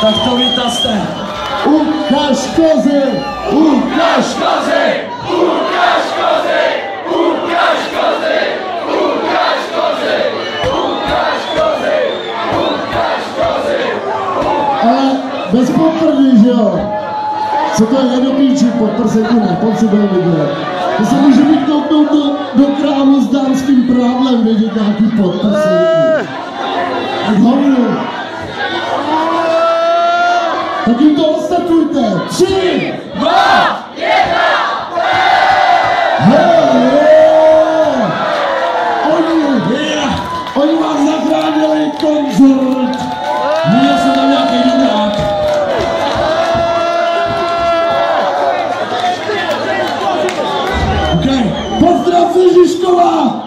Tak to vytaste. Ukaž kozy! Ukaž kozy! Ukaž kozy! Ukaž kozy! Ukaž kozy! Ukaž kozy! Ukaž kozy! Ale bez poprdy, že jo? Co to je do píči, podprsenku nepotřebuje vidět. To se může kouknout do, do krámu s dánským prádlem, vidět nějaký podprsenku. Tak hovnu. Jim to ostatujte. Tři, Dva! Jedna! Okay. Pozdrav ze Žižkova!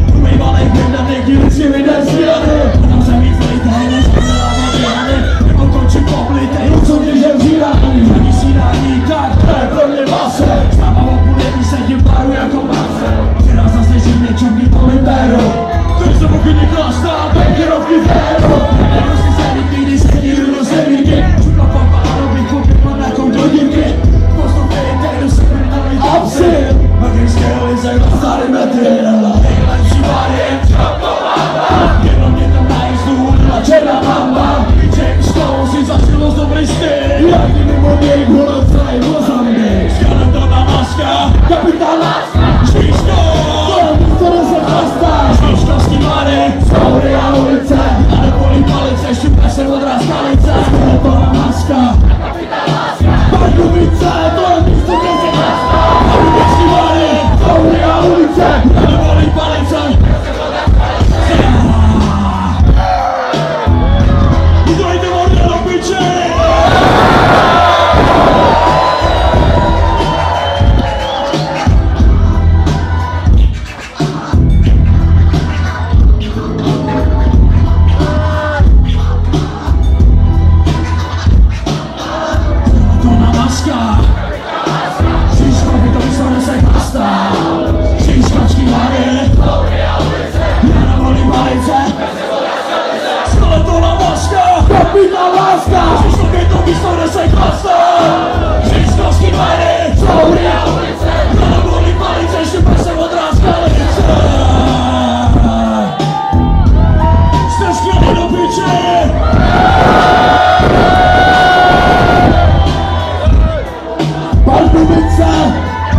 sir.